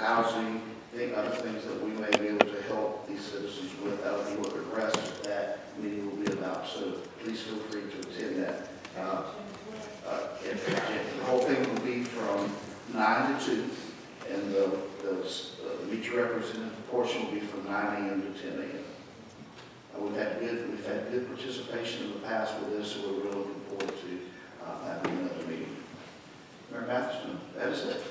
housing, think other things that we may be able to help these citizens with. That'll be what the rest of that meeting will be about. So please feel free to attend that. Uh, uh, if, if the whole thing will be from 9 to 2, and the, the uh, meet your representative portion will be from 9 a.m. to 10 a.m. Uh, we've had good we've had good participation in the past with this, so we're really looking forward to uh, having another meeting. Mayor Matheson, that is it.